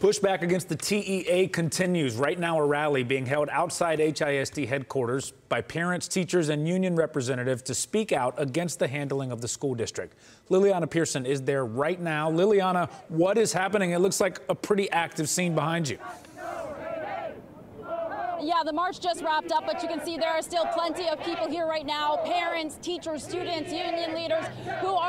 Pushback against the TEA continues. Right now, a rally being held outside HISD headquarters by parents, teachers, and union representatives to speak out against the handling of the school district. Lileana Pearson is there right now. Lileana, what is happening? It looks like a pretty active scene behind you. Yeah, the march just wrapped up, but you can see there are still plenty of people here right now parents, teachers, students, union leaders who are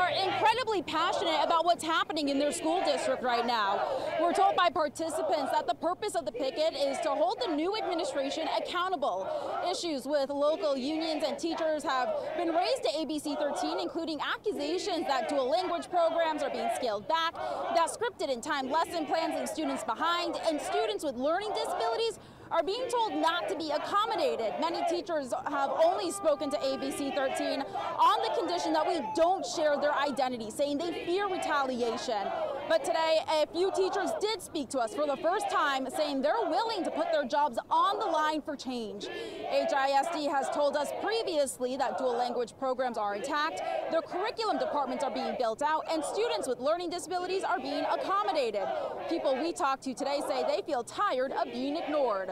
incredibly passionate about what's happening in their school district right now. We're told by participants that the purpose of the picket is to hold the new administration accountable. Issues with local unions and teachers have been raised to ABC 13, including accusations that dual language programs are being scaled back, that scripted and timed lesson plans leave students behind, and students with learning disabilities are being told not to be accommodated. Many teachers have only spoken to ABC 13 on the condition that we don't share their identity, saying they fear retaliation. But today, a few teachers did speak to us for the first time, saying they're willing to put their jobs on the line for change. HISD has told us previously that dual language programs are intact, their curriculum departments are being built out, and students with learning disabilities are being accommodated. People we talked to today say they feel tired of being ignored.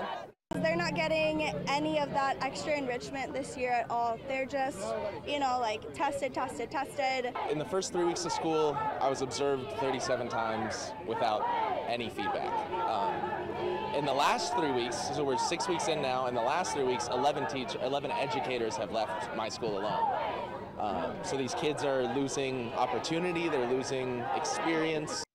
They're not getting any of that extra enrichment this year at all. They're just, you know, like tested, tested, tested. In the first three weeks of school, I was observed 37 times without any feedback. Um, in the last three weeks, so we're six weeks in now, in the last three weeks, 11 teach, 11 educators have left my school alone. Um, so these kids are losing opportunity, they're losing experience.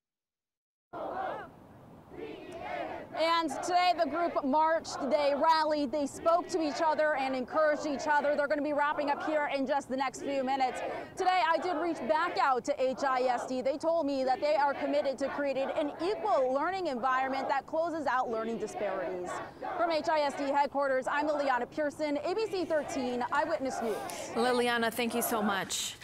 And today the group marched, they rallied, they spoke to each other and encouraged each other. They're going to be wrapping up here in just the next few minutes. Today I did reach back out to HISD. They told me that they are committed to creating an equal learning environment that closes out learning disparities. From HISD headquarters, I'm Lileana Pearson, ABC 13 Eyewitness News. Lileana, thank you so much.